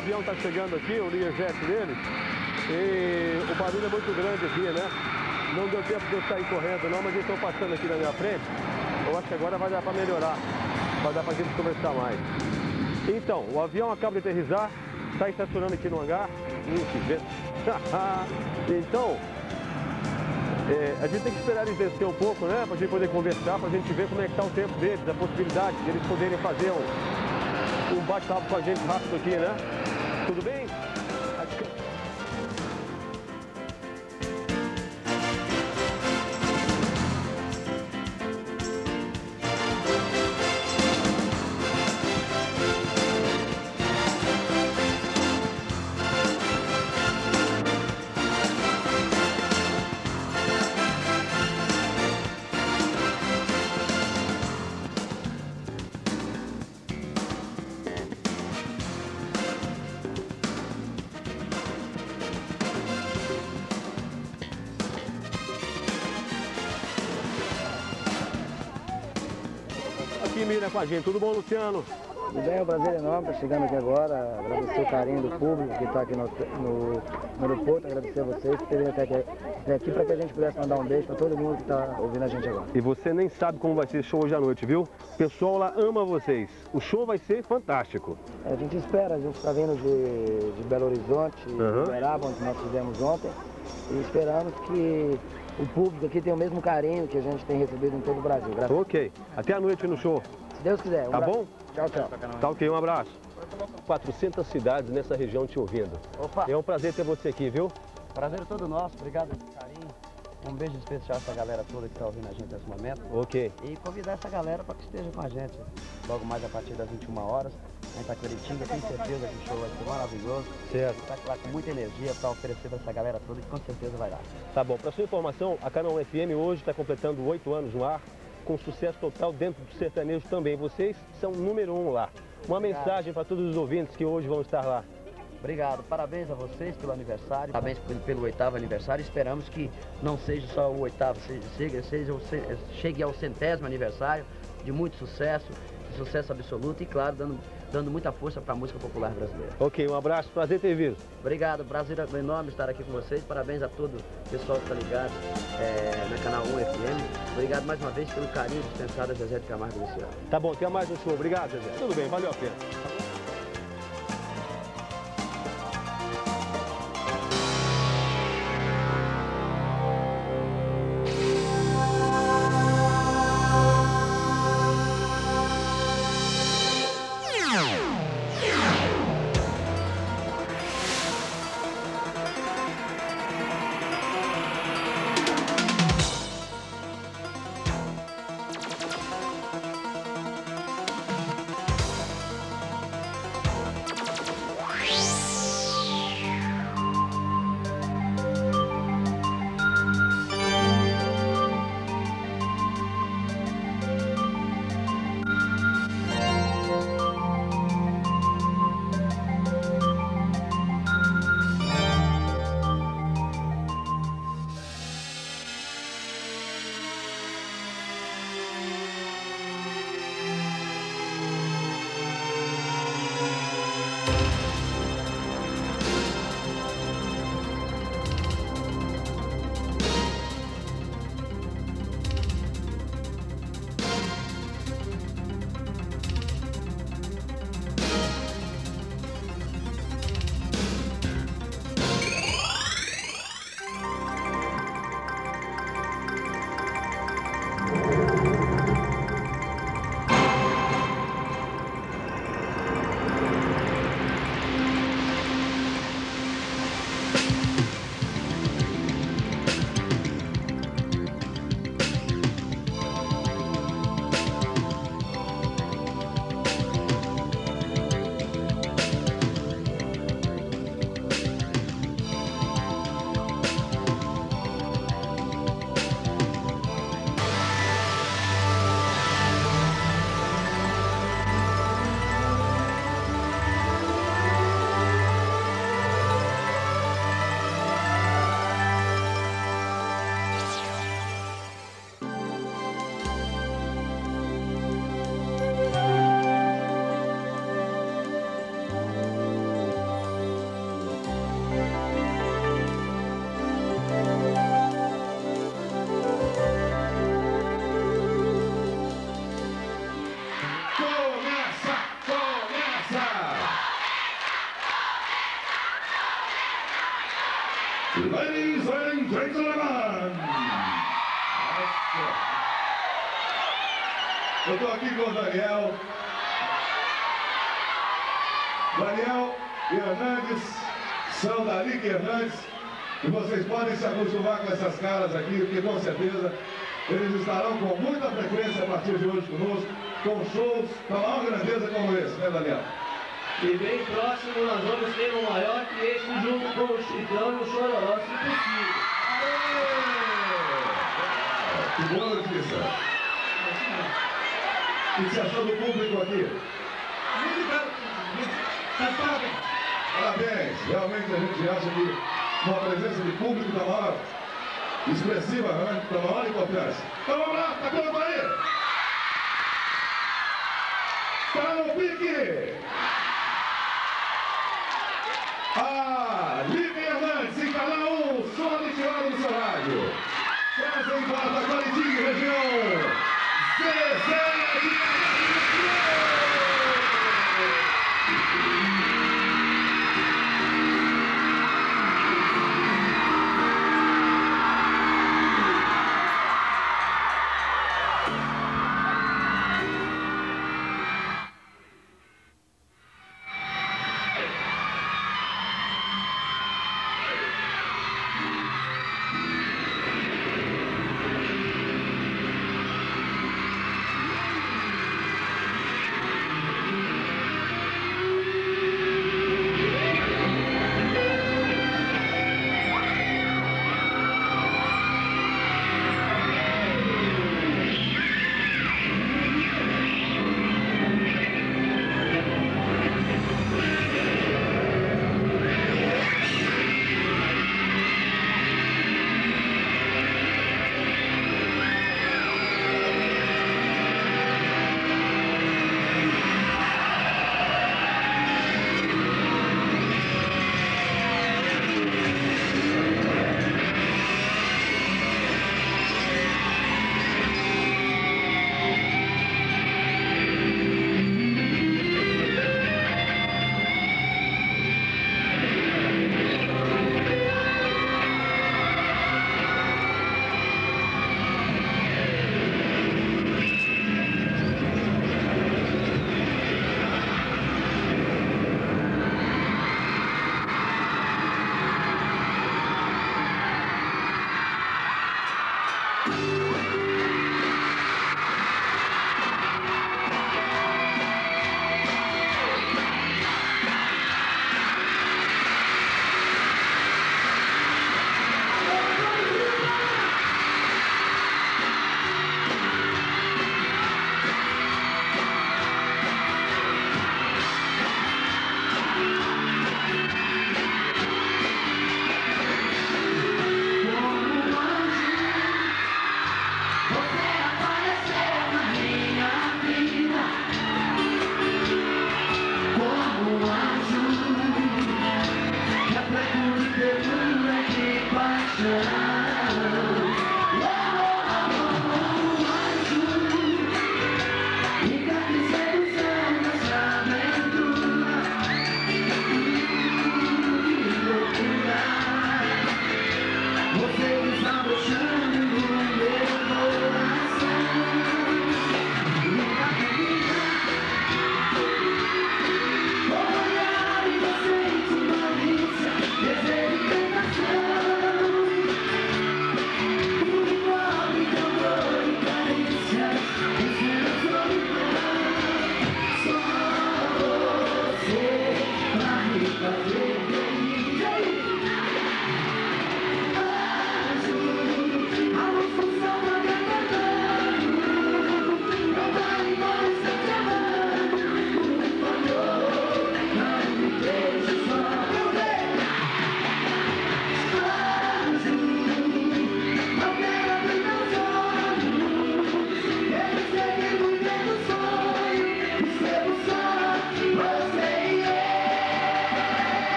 avião está chegando aqui, o Learjet dele, e o barulho é muito grande aqui, né? Não deu tempo de eu sair correndo não, mas eles estão passando aqui na minha frente. Eu acho que agora vai dar para melhorar, vai dar para a gente conversar mais. Então, o avião acaba de aterrissar, está estacionando aqui no hangar. Hum, que vento. então, é, a gente tem que esperar eles descer um pouco, né? Para a gente poder conversar, para a gente ver como é que está o tempo deles, a possibilidade de eles poderem fazer um, um bate-papo com a gente rápido aqui, né? Tudo bem? A gente, tudo bom Luciano? Tudo bem, é um prazer enorme estar chegando aqui agora, agradecer o carinho do público que está aqui no, no, no, aeroporto, agradecer a vocês por terem até aqui, aqui para que a gente pudesse mandar um beijo para todo mundo que está ouvindo a gente agora. E você nem sabe como vai ser o show hoje à noite, viu? O pessoal lá ama vocês. O show vai ser fantástico. É, a gente espera, a gente está vindo de, de Belo Horizonte, uhum. Uberaba, onde nós fizemos ontem, e esperamos que o público aqui tem o mesmo carinho que a gente tem recebido em todo o Brasil. Graças ok. Até a noite no show. Deus quiser. Um tá bom? Tchau, tchau. Tá ok, um abraço. 400 cidades nessa região te ouvindo. Opa. É um prazer ter você aqui, viu? Prazer é todo nosso. Obrigado pelo carinho. Um beijo especial para a galera toda que está ouvindo a gente nesse momento. Ok. E convidar essa galera para que esteja com a gente logo mais a partir das 21 horas. Em Itaqueritinga, tenho certeza que o show vai ser maravilhoso. Certo. Está lá com muita energia para oferecer para essa galera toda que com certeza vai dar. Tá bom. Para sua informação, a Canal FM hoje está completando oito anos no ar, com sucesso total dentro do sertanejo também. Vocês são número um lá. Uma Obrigado. mensagem para todos os ouvintes que hoje vão estar lá. Obrigado, parabéns a vocês pelo aniversário, parabéns pelo oitavo aniversário. Esperamos que não seja só o oitavo, seja, seja, seja, chegue ao centésimo aniversário de muito sucesso, de sucesso absoluto e, claro, dando, dando muita força para a música popular brasileira. Ok, um abraço, prazer ter visto. Obrigado, prazer enorme estar aqui com vocês. Parabéns a todo o pessoal que está ligado é, na Canal 1 FM. Obrigado mais uma vez pelo carinho dispensado a Zezé de Camargo Luciano. Tá bom, até mais um show. Obrigado, Zezé. Tudo bem, valeu a pena. Liga Hernandes. E vocês podem se acostumar com essas caras aqui, porque com certeza eles estarão com muita frequência a partir de hoje conosco, com shows da maior grandeza como esse, né, Daniel? E bem próximo nós vamos ter um maior que esse junto com o Chicão e o Chororó, se possível. Que boa notícia. O que você achou do público aqui? Parabéns. Parabéns. Realmente a gente acha que uma presença de público da maior expressiva, né? da maior importância. Então vamos lá, tá pronto aí? Tá no pique! A Lívia Hernandes, em canal 1, som anitilado do seu rádio. Trazem para Taquaritinho, região.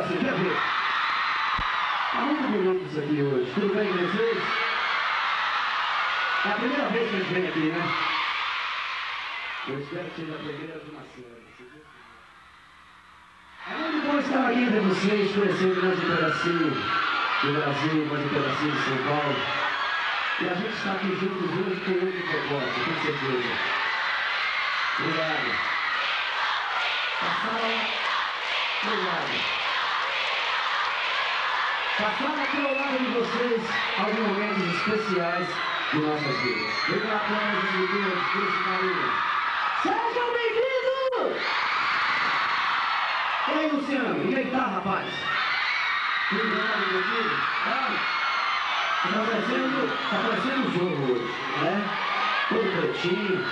galera, você quer ver? Tá muito bonito isso aqui hoje. Tudo bem com vocês? É a primeira vez que a gente vem aqui, né? Eu espero que seja a primeira de uma série. É muito bom estar aqui entre vocês, conhecendo mais um pedacinho do Brasil, mais um pedacinho de São Paulo. E a gente está aqui juntos hoje com outro propósito, com certeza. Obrigado. Passaram. Obrigado passar aqui ao lado de vocês aos momentos especiais de nossas vidas. Vem para a plana de Deus, Deus Maria. Sejam bem-vindos! E aí, Luciano? E aí, tá, rapaz? Tudo bem, meu filho? Tá? Tá parecendo, tá parecendo um jogo hoje, né? Todo pretinho.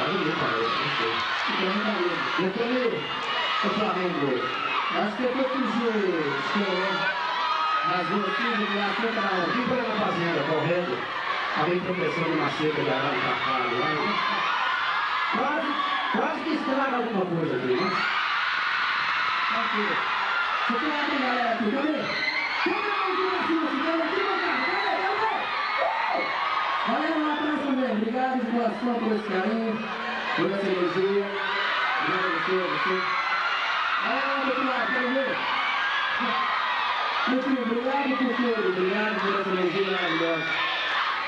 Aí, eu parei, não sei. Eu tô meio, eu tô meio, eu Flamengo hoje. Acho que eu tô fugindo, escolhendo. Né? Mas o filho de lá aqui, para onde? Foi na fazenda, correndo. Acabei tropeçando uma seca de arame carvalho lá. Né? Quase, quase que estraga alguma coisa aqui, né? Aqui. Você tem uma galera aqui, cadê? Cadê a mãozinha assim, você tem aqui, meu cara? Cadê? Cadê? Galera lá atrás também, obrigado de coração por esse carinho, por essa energia. Obrigado a você, a você. Obrigado, quero ver. Obrigado, por essa energia maravilhosa.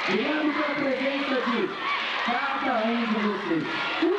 Obrigado pela presença de cada um de vocês. Um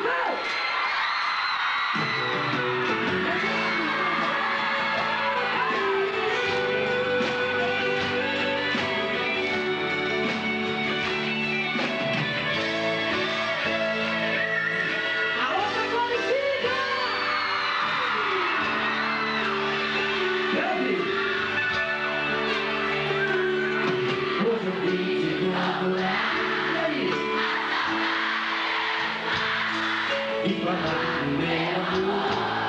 Love me,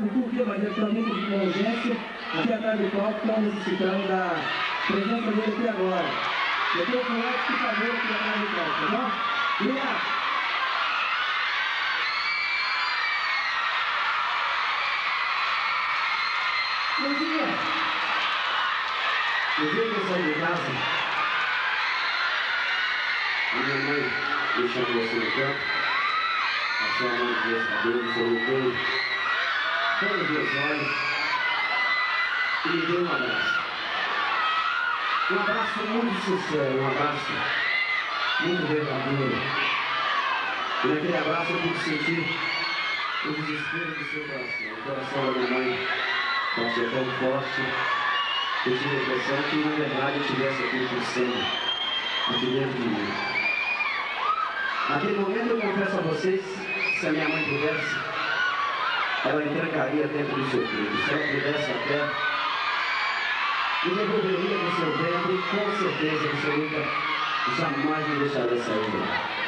o ele está vindo com urgência aqui atrás do palco, estão necessitando da presença dele aqui agora. Doutor Fuedes, por favor, aqui atrás do palco, tá bom? Obrigado. Bom dia. No dia que eu saí de casa, a minha mãe me chamou assim no passou a mão nos meus cabelos, eu lutei, bem nos meus olhos e me deu um abraço. Um abraço muito sincero, um abraço muito verdadeiro. E naquele abraço eu pude sentir o desespero do seu coração, o coração da minha mãe batia tão forte. Eu tive a impressão que na verdade eu estivesse aqui pulsando, aqui dentro de mim. Naquele momento eu confesso a vocês, se a minha mãe pudesse, ela entrancaria dentro do seu peito. Se ela pudesse até, me devolveria no seu ventre e com certeza absoluta jamais me deixaria sair de lá.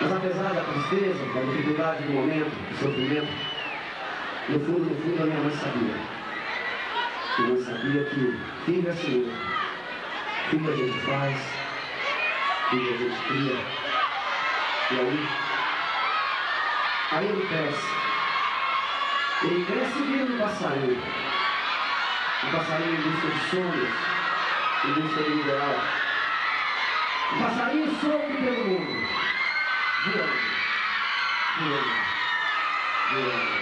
Mas apesar da tristeza, da dificuldade do momento, do sofrimento, no fundo, no fundo, a minha mãe sabia. Minha mãe sabia que filho é Senhor. Filho a gente faz, filho a gente cria. E aí, aí ele cresce. Ele cresce vendo um passarinho. Um passarinho em busca de sonhos, em busca de ideal. Um passarinho solto pelo mundo. Voando. Voando. Voando.